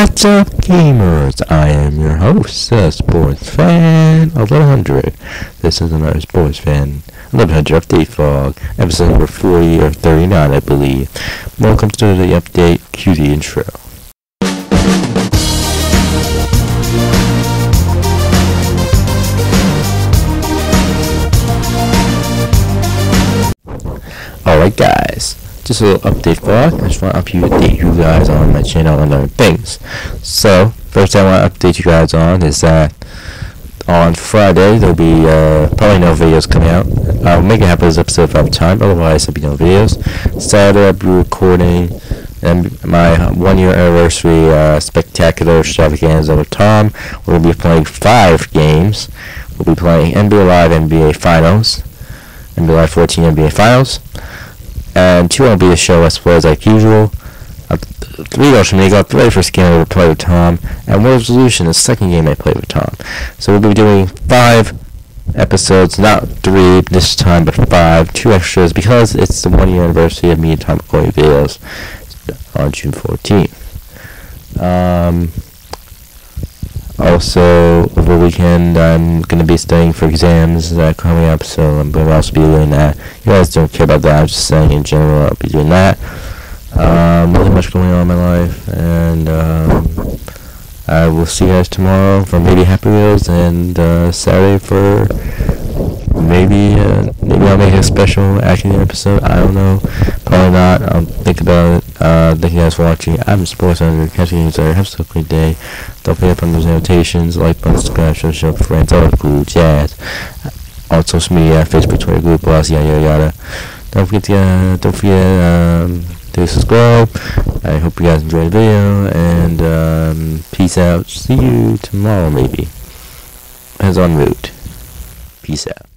What's up, gamers? I am your host, uh, Sports Fan 1100. This is another Sports Fan 1100 update vlog, episode number 40 or 39, I believe. Welcome to the update QD intro. Alright guys, just a little update vlog. I just want to update you guys on my channel and other things. So, first I want to update you guys on is that on Friday there'll be uh, probably no videos coming out. I'll make it happen this episode if I have time, otherwise there'll be no videos. Saturday I'll be recording and my one year anniversary uh, spectacular extravaganza with Tom. We'll be playing five games. We'll be playing NBA Live NBA Finals, NBA Live 14 NBA Finals, and two NBA show as well as like usual. Uh, three goals from me. Got the very first game I ever played with Tom, and Worms Revolution, the second game I played with Tom. So we'll be doing five episodes, not three this time, but five, two extras because it's the one year anniversary of me and Tom recording videos on June 14th. Um, also, over the weekend, I'm going to be studying for exams that are coming up, so I'm going to also be doing that. You guys don't care about that, I'm just saying in general, I'll be doing that. Um, nothing much going on in my life, and um, I will see you guys tomorrow for maybe Happy Wheels, and uh, Saturday for maybe uh, maybe I'll make a special action episode. I don't know. Probably not. I'll think about it. Uh, thank you guys for watching. I'm Sports Under. Catching you later. Have a great day. Don't forget on those notations, like button, subscribe, show, show friends, all the cool jazz. On social media, Facebook, Twitter, Google Plus, yada yada yada. Don't forget to uh, don't forget um, to subscribe. I hope you guys enjoyed the video and um, peace out. See you tomorrow maybe. As en route. Peace out.